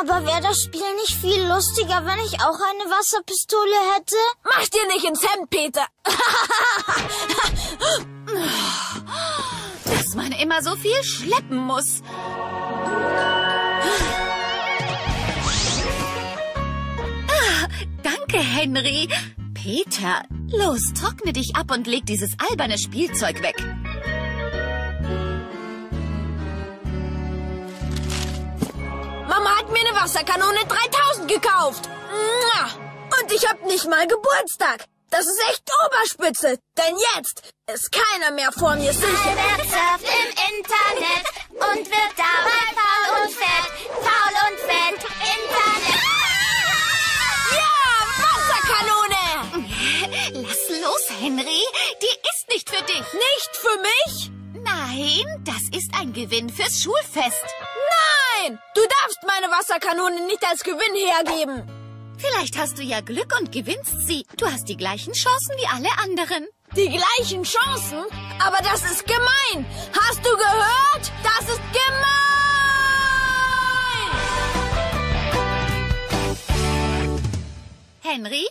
Aber wäre das Spiel nicht viel lustiger, wenn ich auch eine Wasserpistole hätte? Mach dir nicht ins Hemd, Peter. Dass man immer so viel schleppen muss. Ah, danke, Henry. Peter, los, trockne dich ab und leg dieses alberne Spielzeug weg. Wasserkanone 3000 gekauft. Und ich hab nicht mal Geburtstag. Das ist echt Oberspitze. Denn jetzt ist keiner mehr vor mir sicher. Albert surft im Internet und wird dabei faul und fett. Faul und fett. Internet. Ja, Wasserkanone! Lass los, Henry. Die ist nicht für dich. Nicht für mich? Nein, das ist ein Gewinn fürs Schulfest. Nein! Du darfst meine Wasserkanone nicht als Gewinn hergeben. Vielleicht hast du ja Glück und gewinnst sie. Du hast die gleichen Chancen wie alle anderen. Die gleichen Chancen? Aber das ist gemein. Hast du gehört? Das ist gemein! Henry,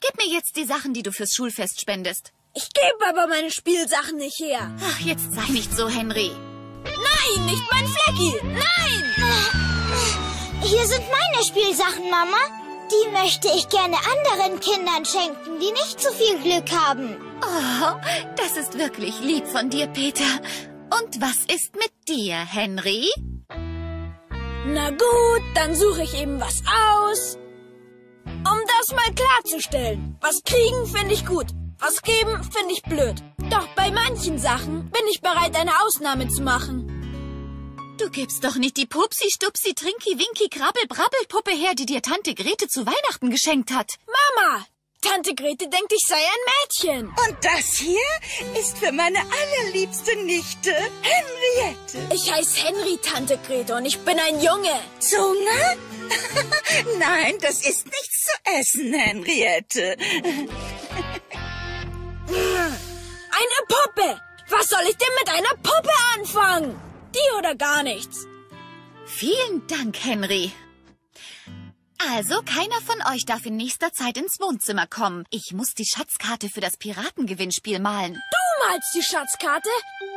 gib mir jetzt die Sachen, die du fürs Schulfest spendest. Ich gebe aber meine Spielsachen nicht her. Ach, jetzt sei nicht so, Henry. Nein, nicht mein Flecki. Nein! Hier sind meine Spielsachen, Mama. Die möchte ich gerne anderen Kindern schenken, die nicht so viel Glück haben. Oh, das ist wirklich lieb von dir, Peter. Und was ist mit dir, Henry? Na gut, dann suche ich eben was aus. Um das mal klarzustellen. Was kriegen finde ich gut. Was geben finde ich blöd. Doch bei manchen Sachen bin ich bereit, eine Ausnahme zu machen. Du gibst doch nicht die Pupsi, Stupsi, Trinki, Winki, Krabbel, Brabbelpuppe her, die dir Tante Grete zu Weihnachten geschenkt hat. Mama! Tante Grete denkt, ich sei ein Mädchen. Und das hier ist für meine allerliebste Nichte, Henriette. Ich heiße Henry, Tante Grete, und ich bin ein Junge. Zunge? Nein, das ist nichts zu essen, Henriette. Eine Puppe! Was soll ich denn mit einer Puppe anfangen? Die oder gar nichts. Vielen Dank, Henry. Also, keiner von euch darf in nächster Zeit ins Wohnzimmer kommen. Ich muss die Schatzkarte für das Piratengewinnspiel malen. Du malst die Schatzkarte?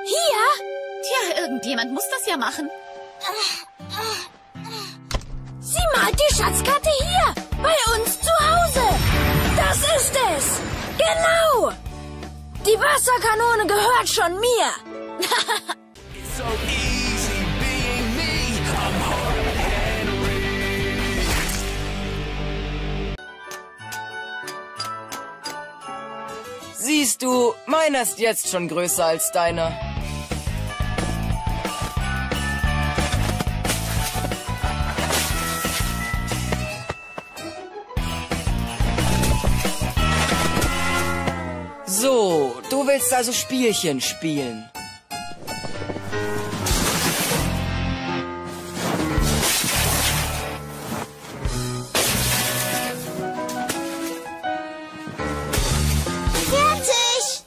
Hier? Tja, irgendjemand muss das ja machen. Sie malt die Schatzkarte hier, bei uns zu Hause. Das ist es. Genau. Die Wasserkanone gehört schon mir. so easy being me. I'm hard Henry. Siehst du, meiner ist jetzt schon größer als deiner. Willst also Spielchen spielen. Fertig!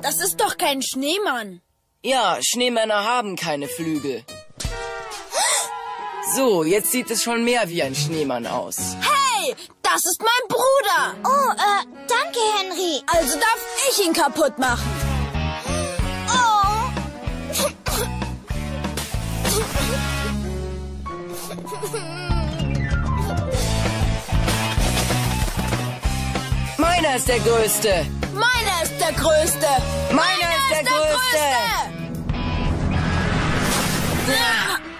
Das ist doch kein Schneemann. Ja, Schneemänner haben keine Flügel. So, jetzt sieht es schon mehr wie ein Schneemann aus. Das ist mein Bruder. Oh, äh, danke, Henry. Also darf ich ihn kaputt machen. Oh. Meiner ist der Größte. Meiner ist der Größte. Meiner ist der Größte. Fest.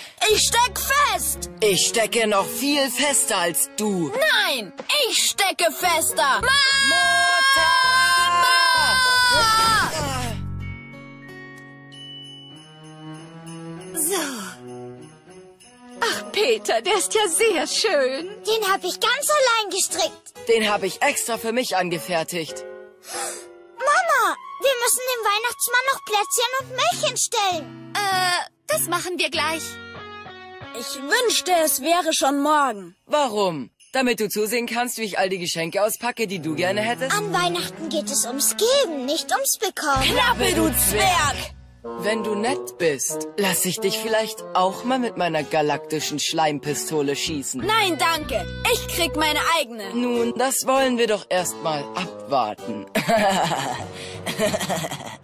Ich stecke noch viel fester als du. Nein, ich stecke fester. So. Ach, Peter, der ist ja sehr schön. Den habe ich ganz allein gestrickt. Den habe ich extra für mich angefertigt. Mama, wir müssen dem Weihnachtsmann noch Plätzchen und Mällchen stellen. Äh, das machen wir gleich. Ich wünschte, es wäre schon morgen. Warum? damit du zusehen kannst, wie ich all die Geschenke auspacke, die du gerne hättest? An Weihnachten geht es ums Geben, nicht ums Bekommen. Klappe, du Zwerg! Wenn du nett bist, lass ich dich vielleicht auch mal mit meiner galaktischen Schleimpistole schießen. Nein, danke. Ich krieg meine eigene. Nun, das wollen wir doch erst mal abwarten.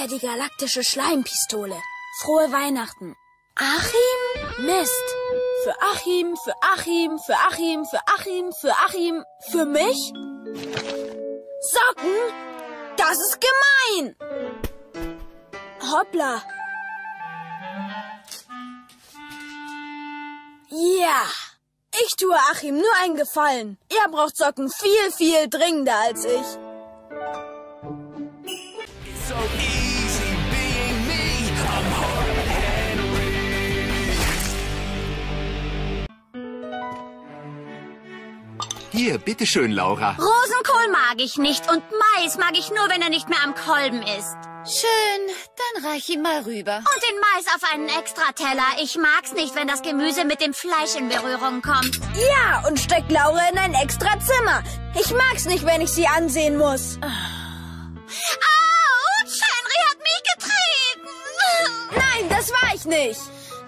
Sicher die galaktische Schleimpistole. Frohe Weihnachten. Achim? Mist. Für Achim, für Achim, für Achim, für Achim, für Achim, für mich? Socken? Das ist gemein! Hoppla. Ja. Ich tue Achim nur einen Gefallen. Er braucht Socken viel, viel dringender als ich. Hier, bitteschön, Laura. Rosenkohl mag ich nicht und Mais mag ich nur, wenn er nicht mehr am Kolben ist. Schön, dann reich ihn mal rüber. Und den Mais auf einen Extrateller. Ich mag's nicht, wenn das Gemüse mit dem Fleisch in Berührung kommt. Ja, und steckt Laura in ein extra Zimmer. Ich mag's nicht, wenn ich sie ansehen muss. Autsch, Henry hat mich getreten. Nein, das war ich nicht.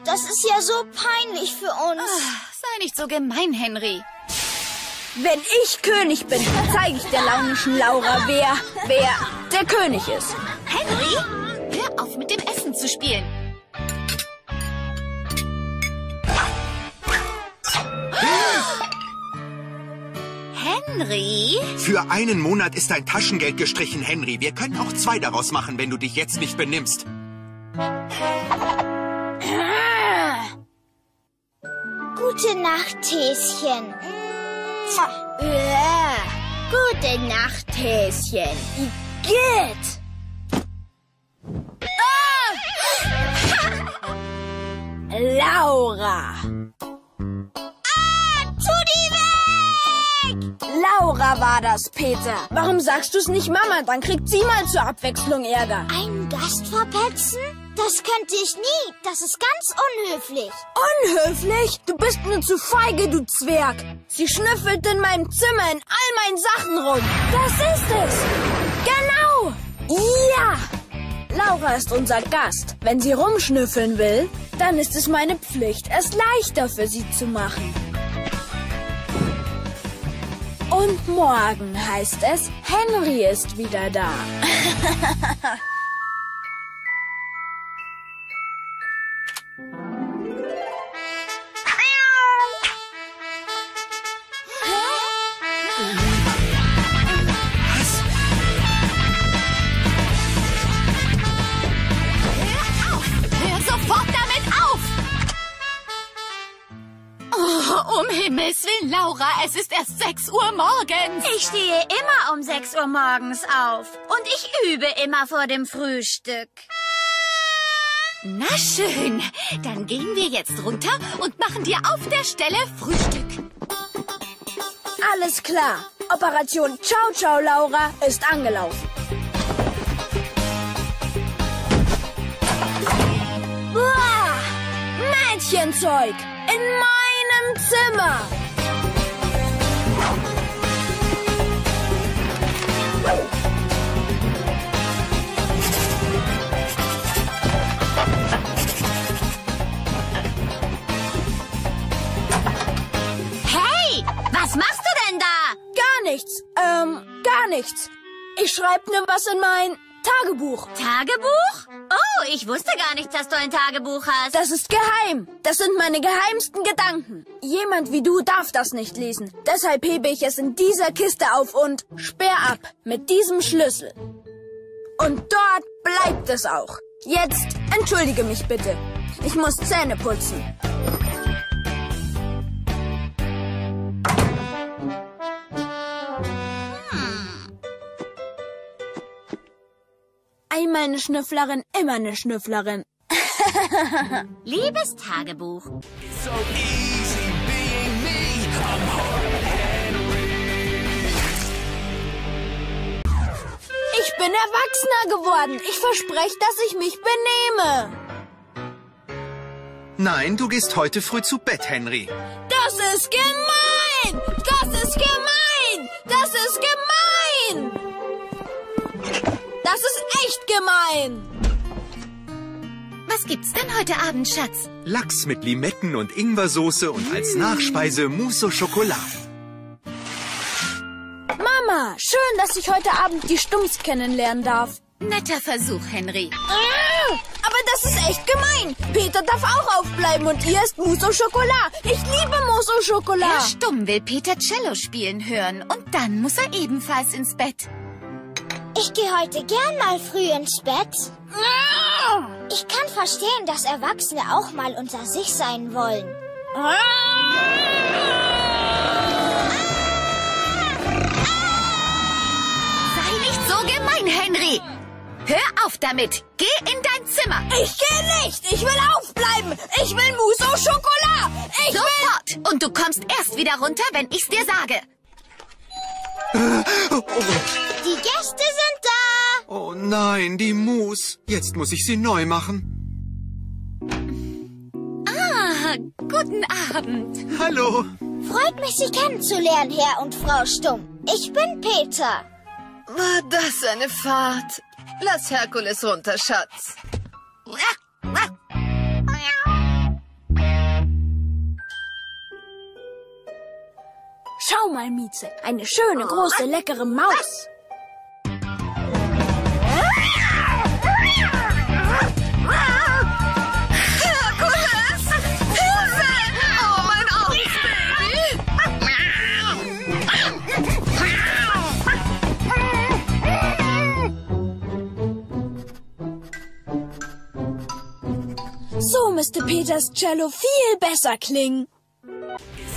Das ist ja so peinlich für uns. Sei nicht so gemein, Henry. Wenn ich König bin, zeige ich der launischen Laura, wer, wer der König ist. Henry, hör auf mit dem Essen zu spielen. Henry? Für einen Monat ist dein Taschengeld gestrichen, Henry. Wir können auch zwei daraus machen, wenn du dich jetzt nicht benimmst. Gute Nacht, Häschen. Gute Nacht, Häschen. Igitt. Ah! Laura. Tu die weg! Laura war das, Peter. Warum sagst du's nicht Mama? Dann kriegt sie mal zur Abwechslung Ärger. Einen Gast verpetzen? Das könnte ich nie. Das ist ganz unhöflich. Unhöflich? Du bist nur zu feige, du Zwerg. Sie schnüffelt in meinem Zimmer in all meinen Sachen rum. Das ist es. Genau. Ja. Laura ist unser Gast. Wenn sie rumschnüffeln will, dann ist es meine Pflicht, es leichter für sie zu machen. Und morgen heißt es, Henry ist wieder da. um Himmels Willen, Laura, es ist erst 6 Uhr morgens. Ich stehe immer um 6 Uhr morgens auf. Und ich übe immer vor dem Frühstück. Na schön, dann gehen wir jetzt runter und machen dir auf der Stelle Frühstück. Alles klar. Operation Ciao Ciao Laura ist angelaufen. Boah! Mädchenzeug! In meinem Zimmer! Hey, was machst du denn da? Gar nichts. Ähm, gar nichts. Ich schreibe nur was in mein Tagebuch. Tagebuch? Ich wusste gar nicht, dass du ein Tagebuch hast. Das ist geheim. Das sind meine geheimsten Gedanken. Jemand wie du darf das nicht lesen. Deshalb hebe ich es in dieser Kiste auf und sperr ab mit diesem Schlüssel. Und dort bleibt es auch. Jetzt entschuldige mich bitte. Ich muss Zähne putzen. Eine Schnüfflerin, immer eine Schnüfflerin. Liebes Tagebuch. So easy being me. I'm. Ich bin erwachsener geworden. Ich verspreche, dass ich mich benehme. Nein, du gehst heute früh zu Bett, Henry. Das ist gemein! Das ist gemein! Das ist gemein! Das ist echt gemein! Was gibt's denn heute Abend, Schatz? Lachs mit Limetten und Ingwersoße und als Nachspeise Mousse au Chocolat. Mama, schön, dass ich heute Abend die Stumms kennenlernen darf. Netter Versuch, Henry. Ah, Aber das ist echt gemein. Peter darf auch aufbleiben und ihr ist Mousse au Chocolat. Ich liebe Mousse au Herr Chocolat. Stumm will Peter Cello spielen hören und dann muss er ebenfalls ins Bett. Ich gehe heute gern mal früh ins Bett. Ich kann verstehen, dass Erwachsene auch mal unter sich sein wollen. Sei nicht so gemein, Henry. Hör auf damit. Geh in dein Zimmer. Ich gehe nicht. Ich will aufbleiben. Ich will Mousse au Chocolat. Ich will... Sofort. Und du kommst erst wieder runter, wenn ich's dir sage. Die Gäste sind da. Oh nein, die Mousse. Jetzt muss ich sie neu machen. Ah, guten Abend. Hallo. Freut mich, Sie kennenzulernen, Herr und Frau Stumm. Ich bin Peter. War das eine Fahrt? Lass Herkules runter, Schatz. Schau mal, Mieze. Eine schöne, große, leckere Maus. Peters Cello viel besser klingen.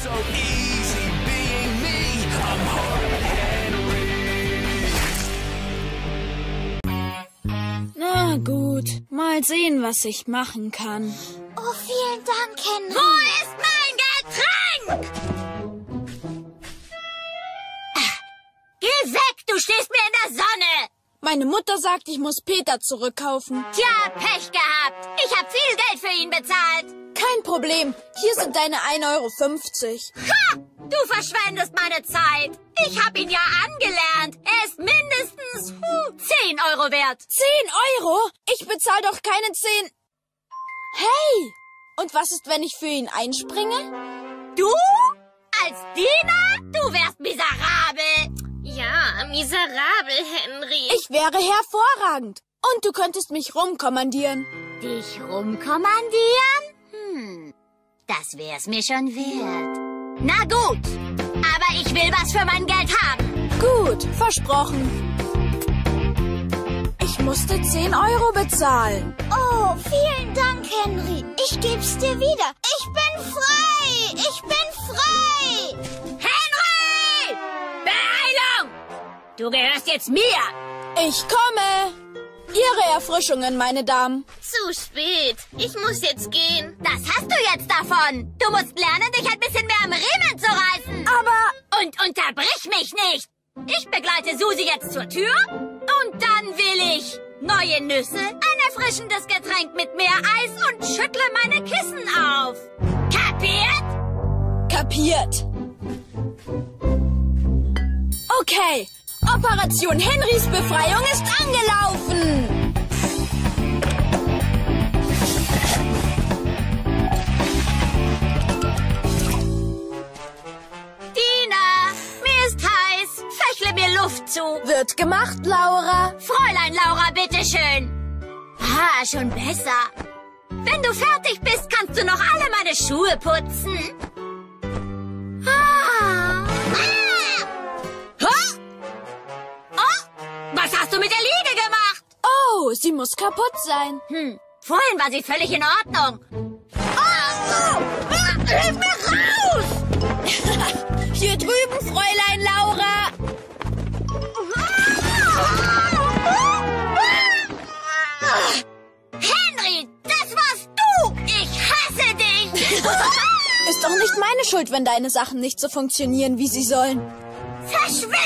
So easy being me. I'm hard Henry. Na gut, mal sehen, was ich machen kann. Oh, vielen Dank, Henry. Wo ist mein Getränk? Ah, Geh weg, du stehst mir in der Sonne. Meine Mutter sagt, ich muss Peter zurückkaufen. Tja, Pech gehabt. Ich hab viel Geld für ihn bezahlt. Kein Problem. Hier sind deine 1,50 Euro. Ha! Du verschwendest meine Zeit. Ich hab ihn ja angelernt. Er ist mindestens huh, 10 Euro wert. 10 Euro? Ich bezahle doch keine 10. Hey! Und was ist, wenn ich für ihn einspringe? Du? Als Diener? Du wärst miserabel. Miserabel, Henry. Ich wäre hervorragend. Und du könntest mich rumkommandieren. Dich rumkommandieren? Hm, das wär's mir schon wert. Na gut, aber ich will was für mein Geld haben. Gut, versprochen. Ich musste 10 Euro bezahlen. Oh, vielen Dank, Henry. Ich geb's dir wieder. Ich bin frei. Ich bin Du gehörst jetzt mir. Ich komme. Ihre Erfrischungen, meine Damen. Zu spät. Ich muss jetzt gehen. Das hast du jetzt davon. Du musst lernen, dich ein bisschen mehr am Riemen zu reißen. Aber Und unterbrich mich nicht. Ich begleite Susi jetzt zur Tür und dann will ich neue Nüsse, ein erfrischendes Getränk mit mehr Eis und schüttle meine Kissen auf. Kapiert? kapiert. Okay, Operation Henrys Befreiung ist angelaufen. Dina, mir ist heiß. Fächle mir Luft zu. Wird gemacht, Laura. Fräulein Laura, bitteschön. Ah, schon besser. Wenn du fertig bist, kannst du noch alle meine Schuhe putzen. Hast du mit der Liege gemacht? Oh, sie muss kaputt sein. Hm, vorhin war sie völlig in Ordnung. Oh, ah, hilf mir raus! Hier drüben, Fräulein Laura. Henry, das warst du! Ich hasse dich! Ist doch nicht meine Schuld, wenn deine Sachen nicht so funktionieren, wie sie sollen. Verschwinde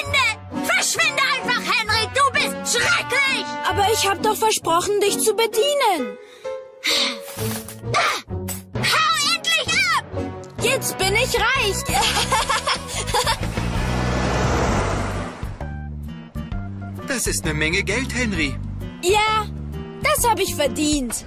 ich habe doch versprochen, dich zu bedienen. Hau endlich ab! Jetzt bin ich reich. Das ist eine Menge Geld, Henry. ja, das habe ich verdient.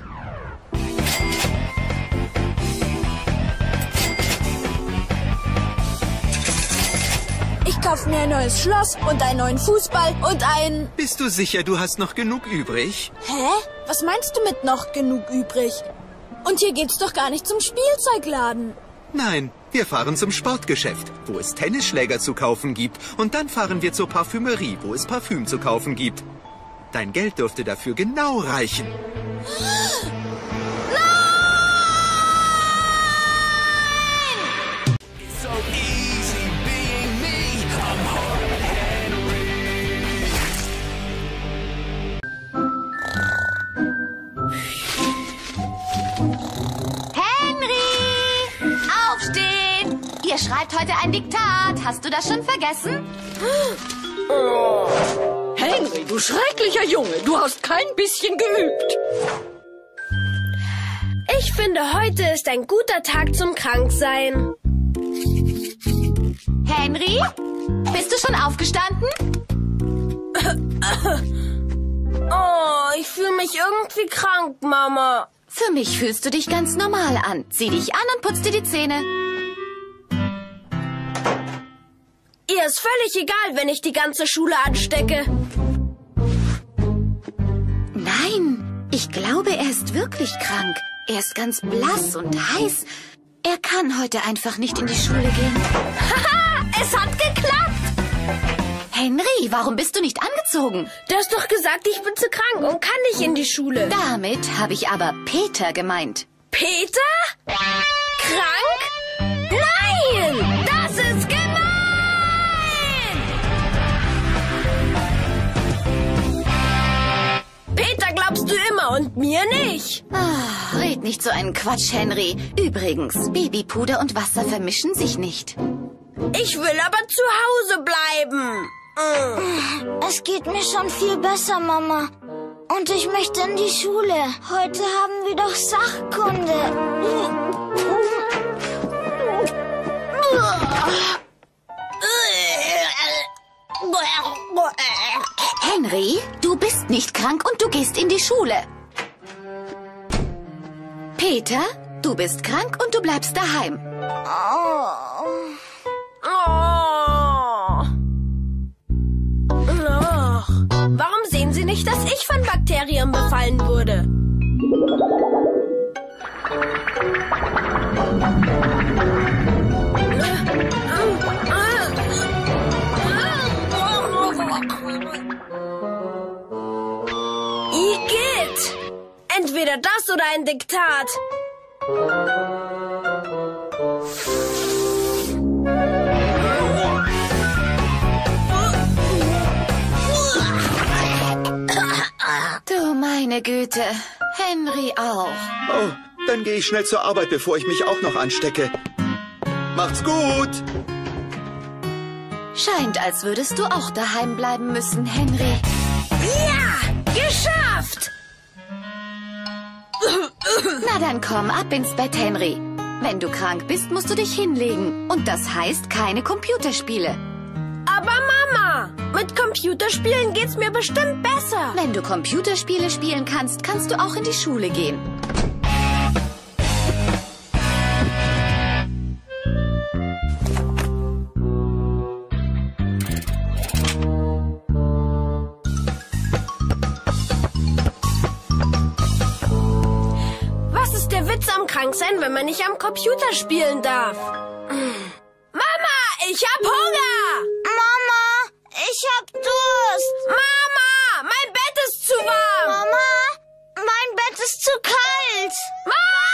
Ich kaufe mir ein neues Schloss und einen neuen Fußball und ein... Bist du sicher, du hast noch genug übrig? Hä? Was meinst du mit noch genug übrig? Und hier geht's doch gar nicht zum Spielzeugladen. Nein, wir fahren zum Sportgeschäft, wo es Tennisschläger zu kaufen gibt. Und dann fahren wir zur Parfümerie, wo es Parfüm zu kaufen gibt. Dein Geld dürfte dafür genau reichen. Ihr schreibt heute ein Diktat. Hast du das schon vergessen? Henry, du schrecklicher Junge, du hast kein bisschen geübt. Ich finde, heute ist ein guter Tag zum Kranksein. Henry? Bist du schon aufgestanden? Oh, ich fühle mich irgendwie krank, Mama. Für mich fühlst du dich ganz normal an. Zieh dich an und putz dir die Zähne. Ihr ist völlig egal, wenn ich die ganze Schule anstecke. Nein, ich glaube, er ist wirklich krank. Er ist ganz blass und heiß. Er kann heute einfach nicht in die Schule gehen. Haha, es hat geklappt. Henry, warum bist du nicht angezogen? Du hast doch gesagt, ich bin zu krank und kann nicht in die Schule. Damit habe ich aber Peter gemeint. Peter? Krank? Peter glaubst du immer und mir nicht. Ah, red nicht so einen Quatsch, Henry. Übrigens, Babypuder und Wasser vermischen sich nicht. Ich will aber zu Hause bleiben. Es geht mir schon viel besser, Mama. Und ich möchte in die Schule. Heute haben wir doch Sachkunde. Henry, du bist nicht krank und du gehst in die Schule. Peter, du bist krank und du bleibst daheim. Oh. Oh. Ach, warum sehen Sie nicht, dass ich von Bakterien befallen wurde? Entweder das oder ein Diktat. Du meine Güte, Henry auch. Oh, dann gehe ich schnell zur Arbeit, bevor ich mich auch noch anstecke. Macht's gut! Scheint, als würdest du auch daheim bleiben müssen, Henry. Ja, geschafft! Na dann komm ab ins Bett, Henry. Wenn du krank bist, musst du dich hinlegen. Und das heißt keine Computerspiele. Aber Mama, mit Computerspielen geht's mir bestimmt besser. Wenn du Computerspiele spielen kannst, kannst du auch in die Schule gehen. Krank sein, wenn man nicht am Computer spielen darf. Mama, ich hab Hunger! Mama, ich hab Durst. Mama, mein Bett ist zu warm! Mama, mein Bett ist zu kalt. Mama!